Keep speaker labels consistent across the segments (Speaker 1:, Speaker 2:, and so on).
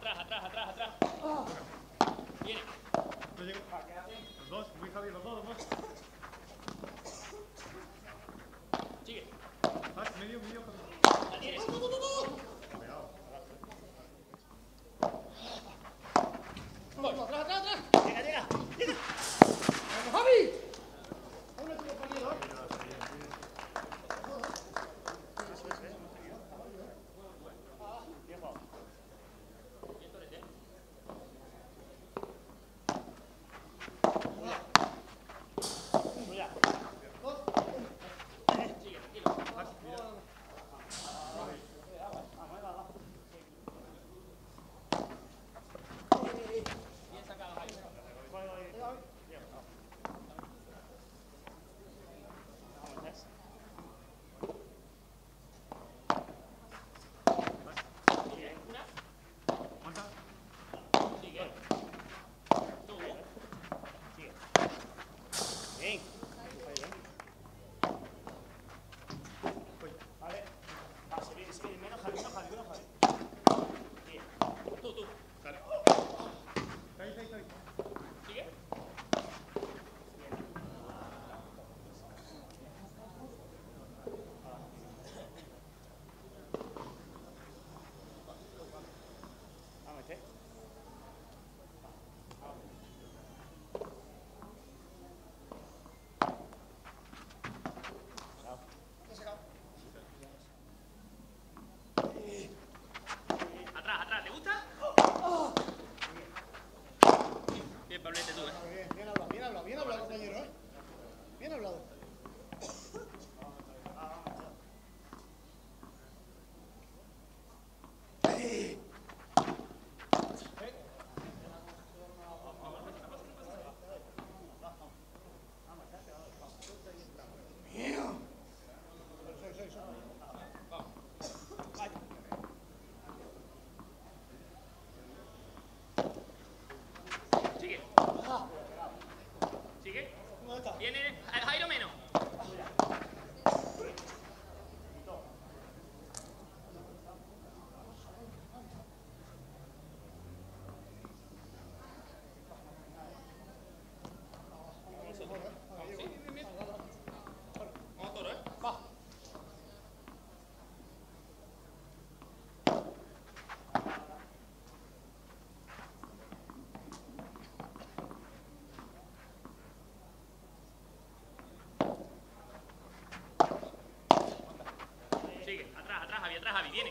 Speaker 1: atrás, atrás,
Speaker 2: atrás, atrás. Viene.
Speaker 3: Los dos, muy Javier, los dos, los dos.
Speaker 2: Sigue.
Speaker 3: Medio, medio,
Speaker 1: Javi
Speaker 2: atrás,
Speaker 3: Javi, viene.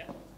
Speaker 3: Yeah.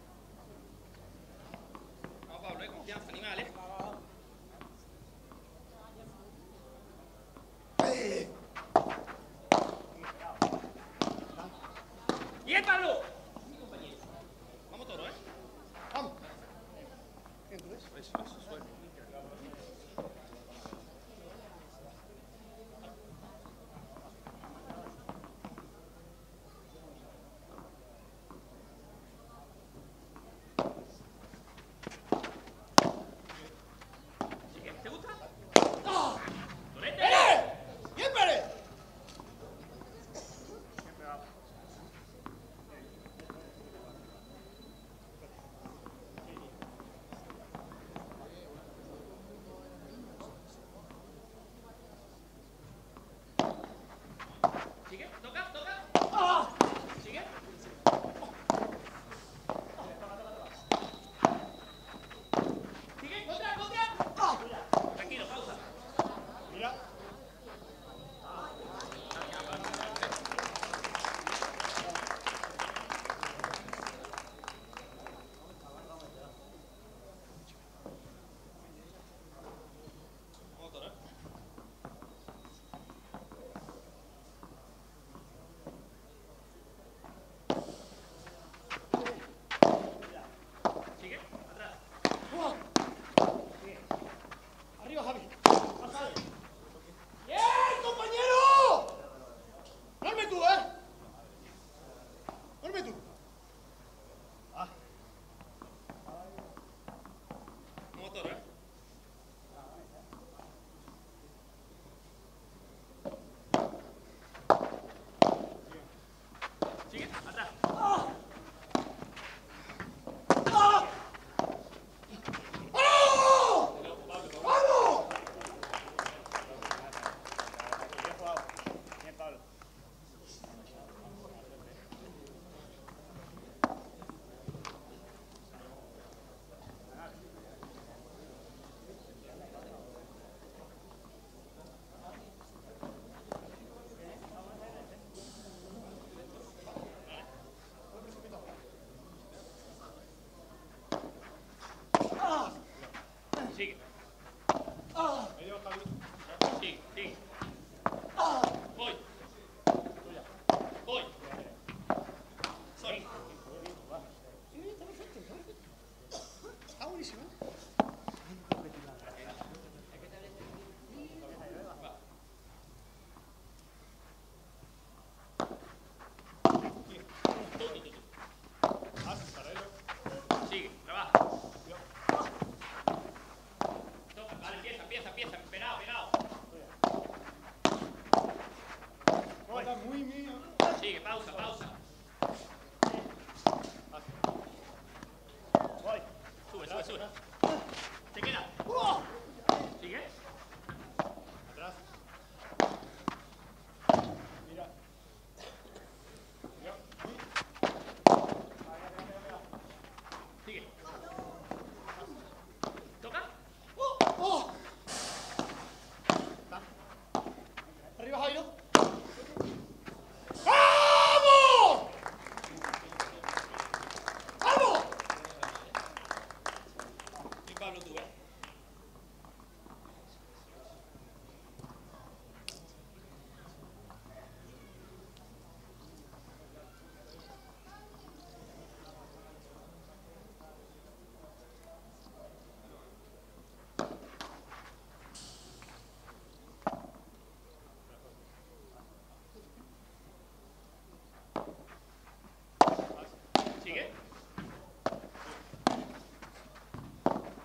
Speaker 2: ¿Sigue?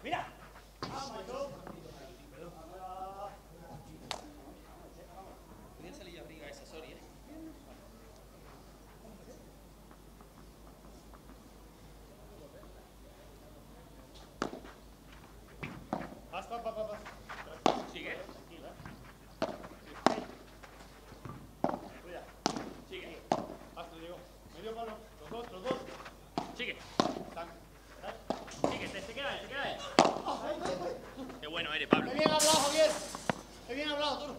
Speaker 4: ¡Mira!
Speaker 2: Podría salir ¿eh? ¿Sigue?
Speaker 4: otro, dos.
Speaker 2: Sigue.
Speaker 1: Sigue,
Speaker 2: se queda, se queda. Qué
Speaker 3: bueno eres,
Speaker 2: Pablo. Qué bien
Speaker 3: hablado, Javier.
Speaker 4: Qué
Speaker 1: bien hablado, tú.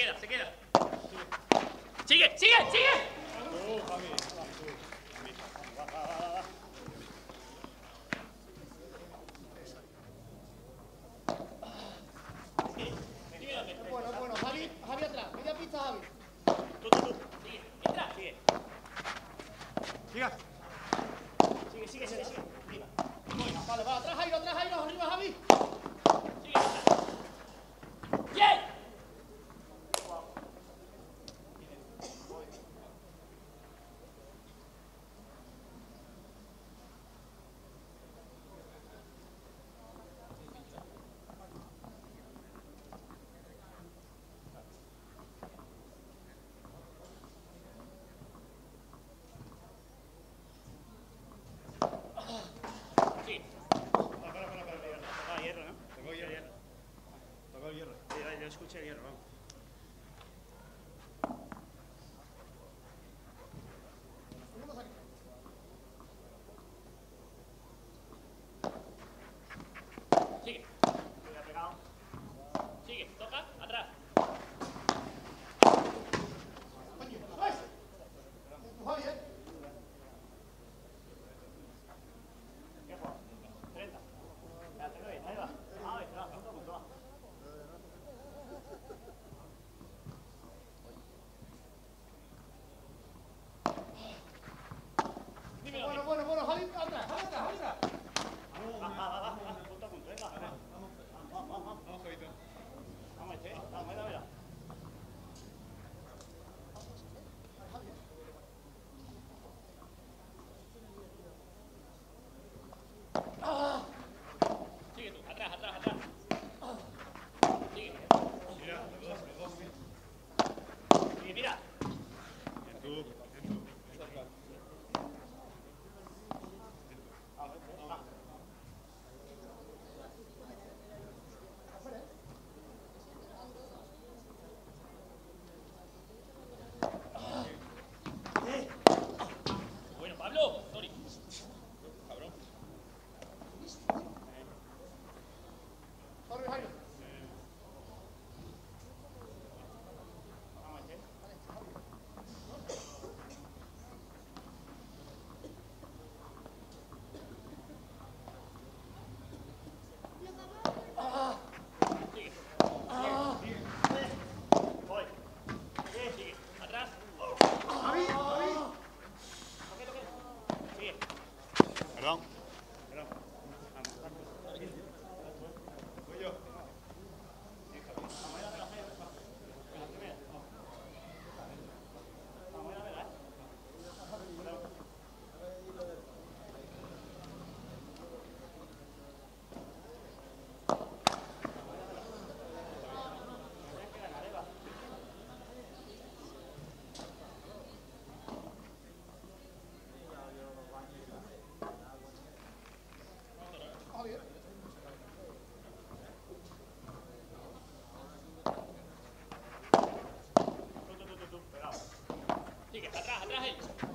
Speaker 3: queda,
Speaker 4: se queda.
Speaker 2: Sigue, sigue,
Speaker 4: sigue.
Speaker 1: Manchester, you
Speaker 2: know. あんまり
Speaker 4: 手、
Speaker 1: あん
Speaker 4: まり
Speaker 1: ダメだ。Right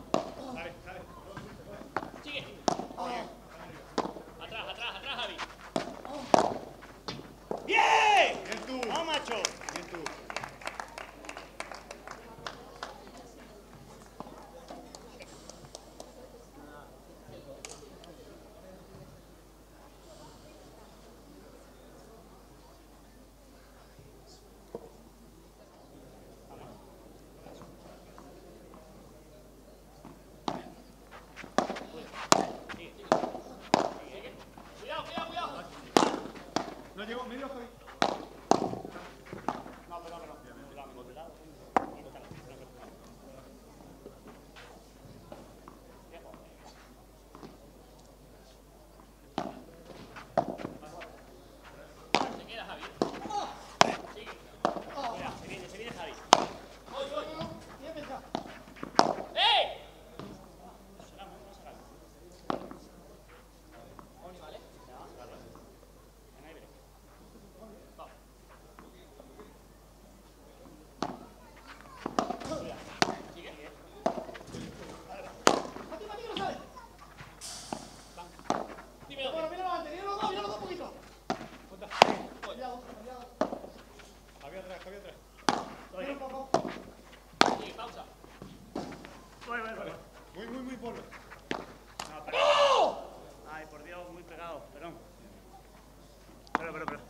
Speaker 4: No. Ay, por Dios, muy pegado, perdón. Pero, pero, pero.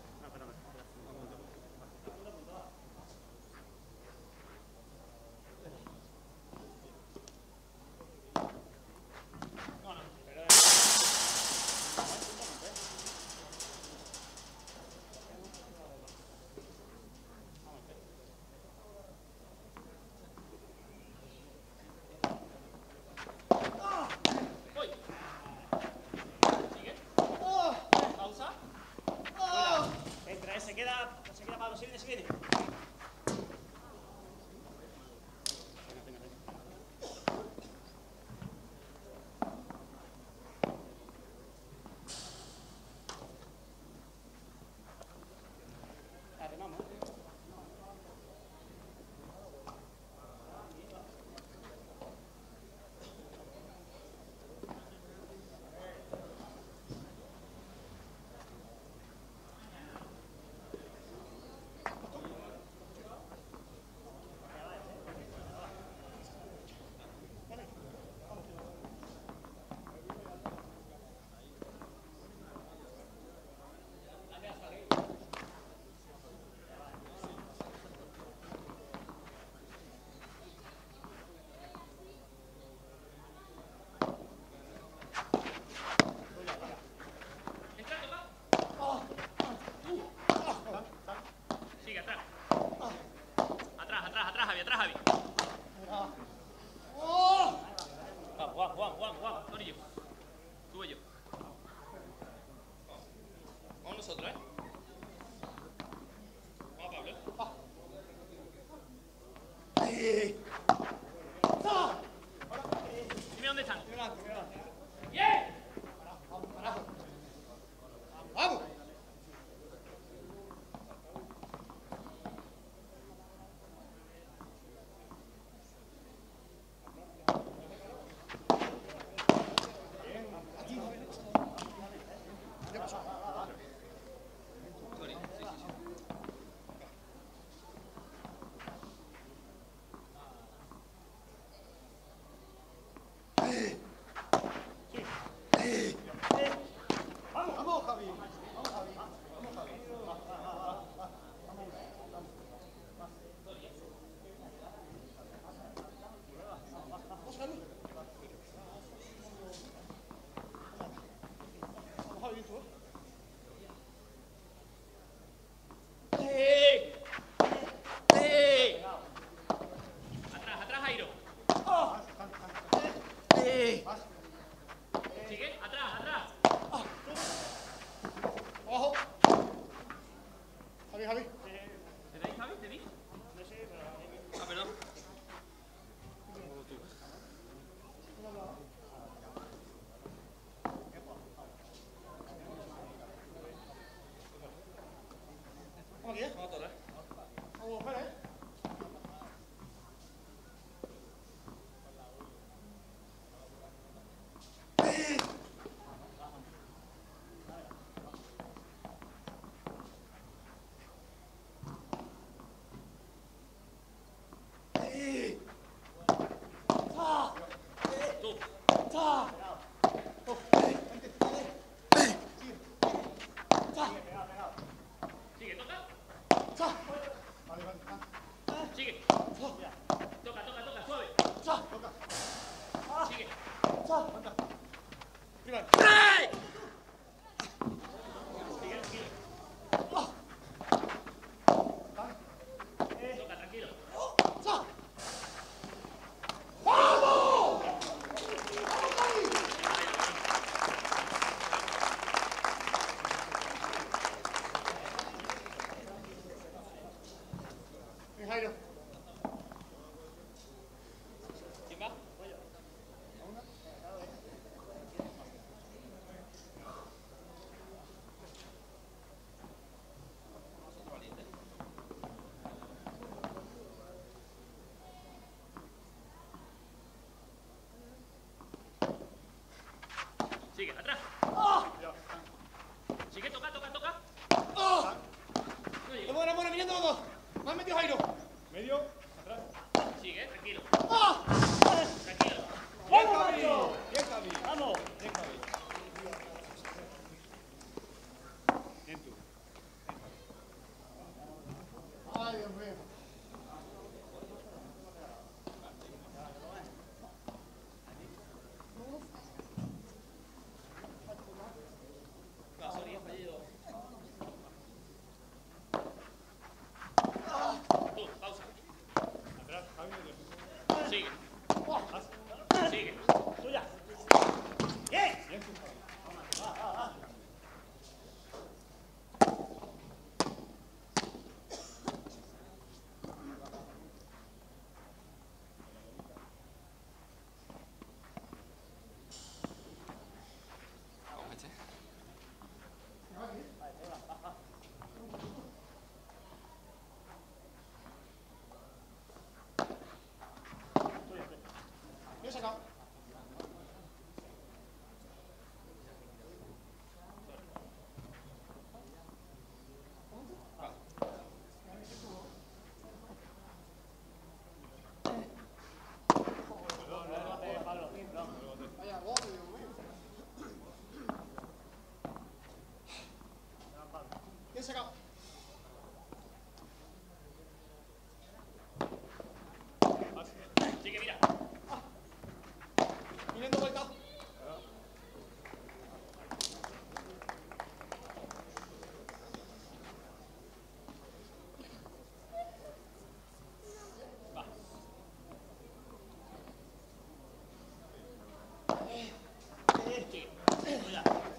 Speaker 2: Sigue.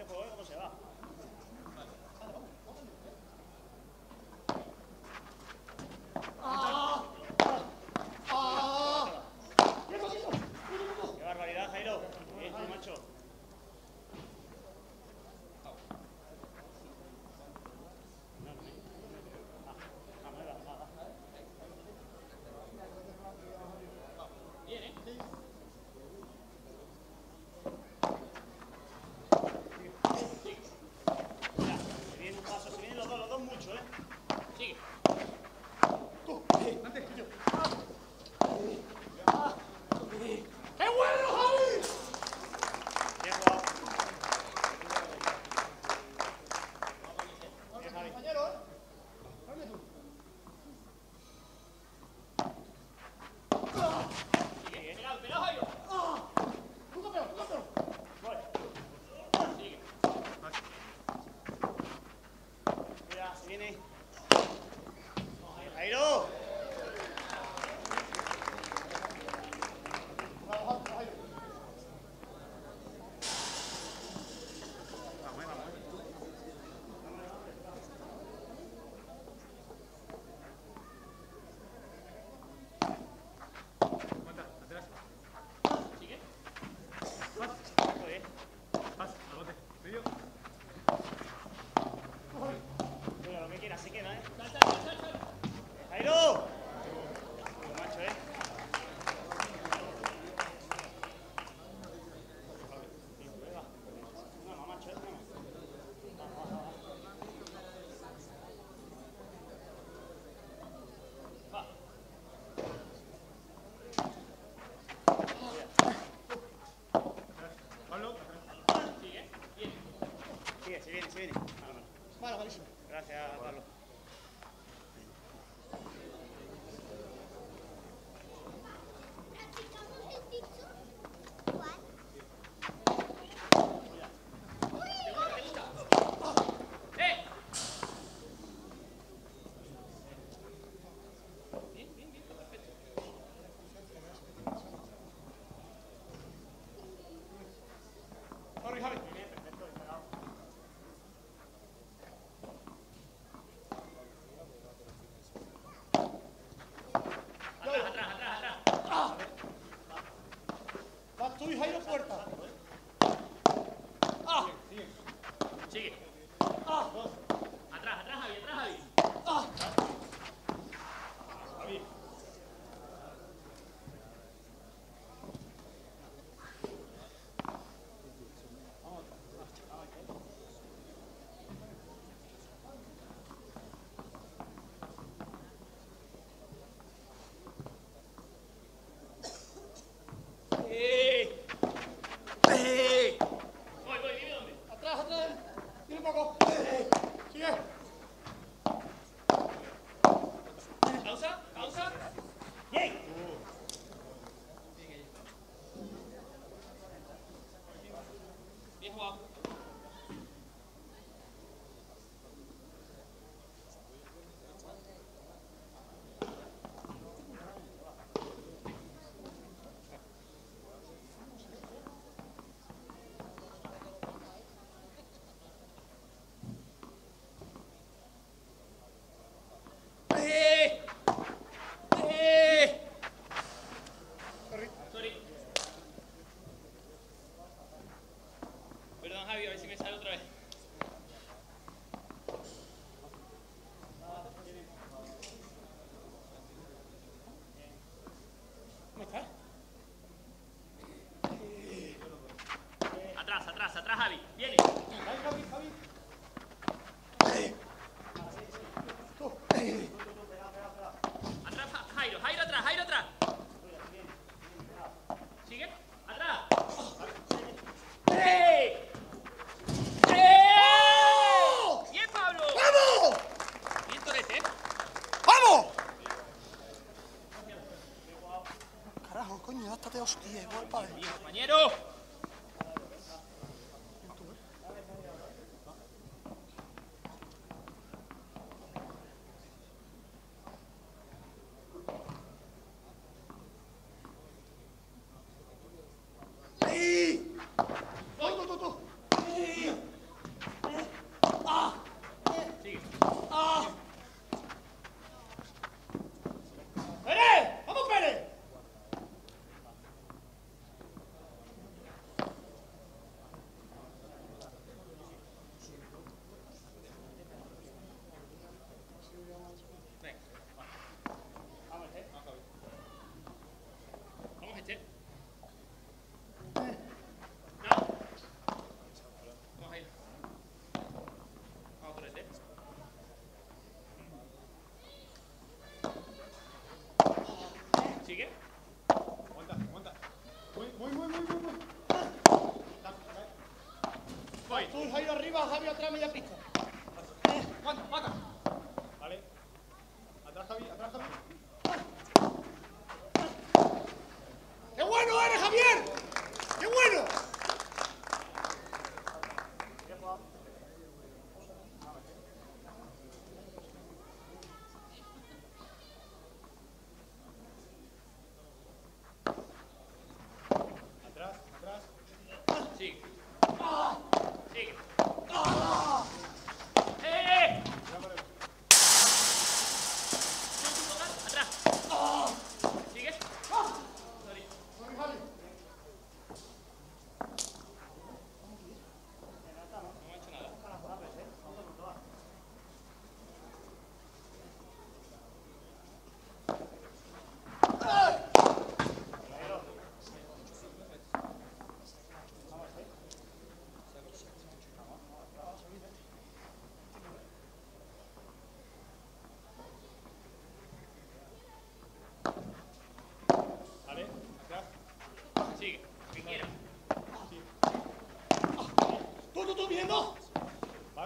Speaker 1: 这回我都不
Speaker 4: 行了。
Speaker 1: Gracias, Pablo. 지기
Speaker 2: Atrás, Javi. Javi,
Speaker 1: Javi,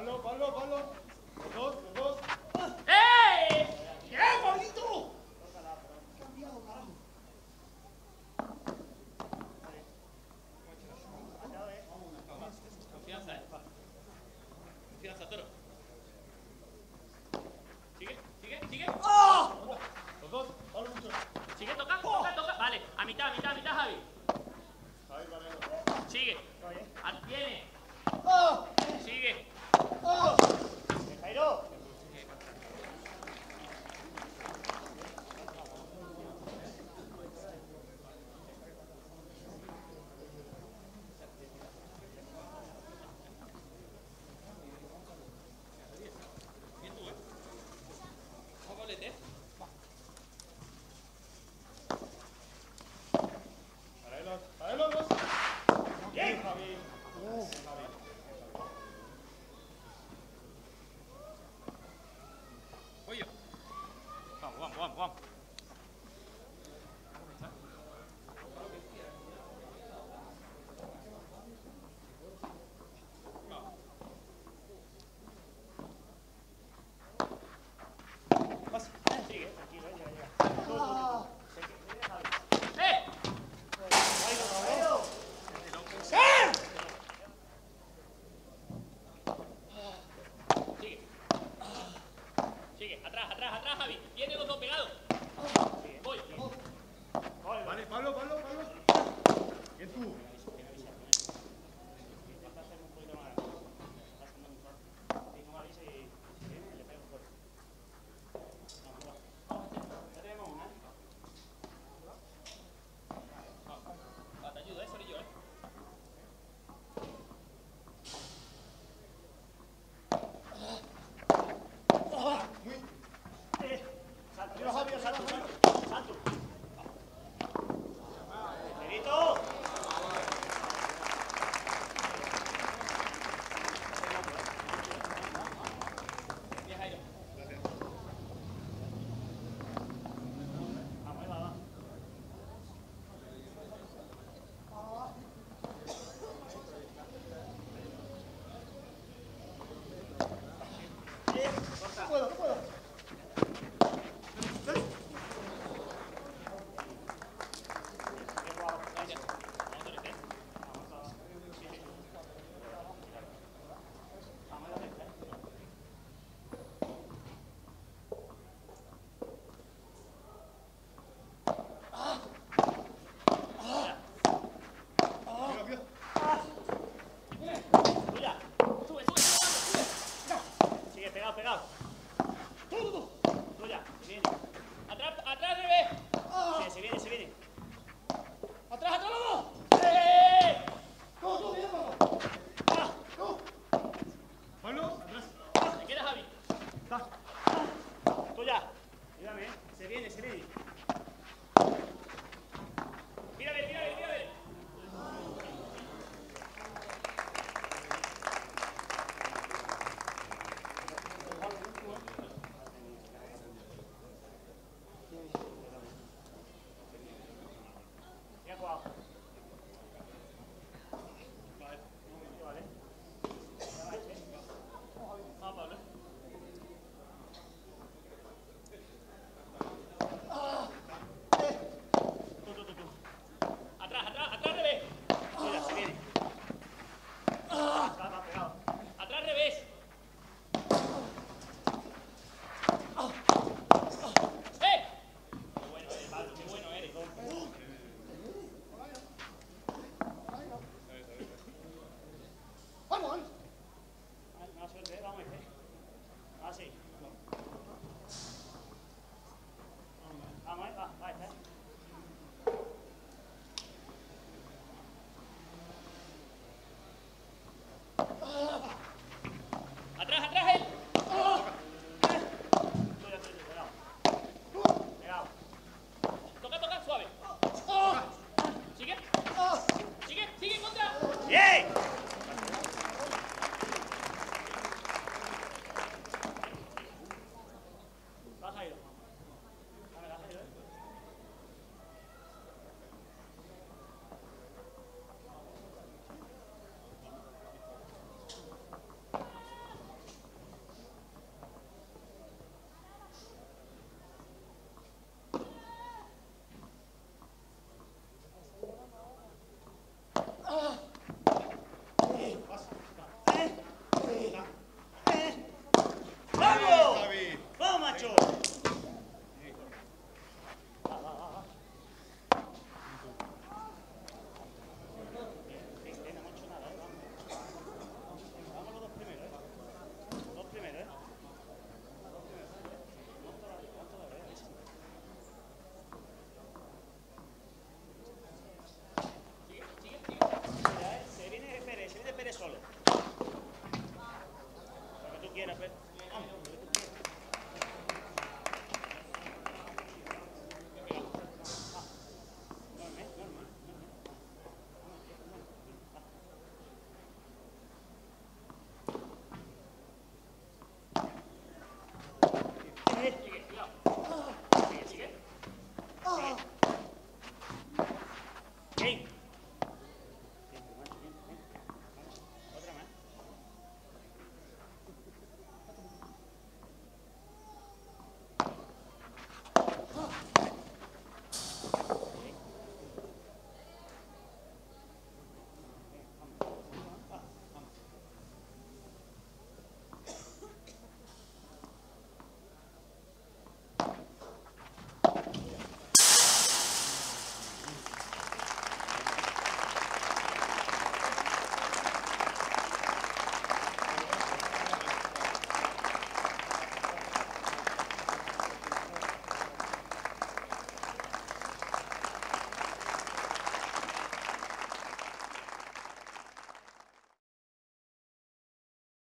Speaker 2: Pablo,
Speaker 1: Pablo, Pablo.
Speaker 4: problem.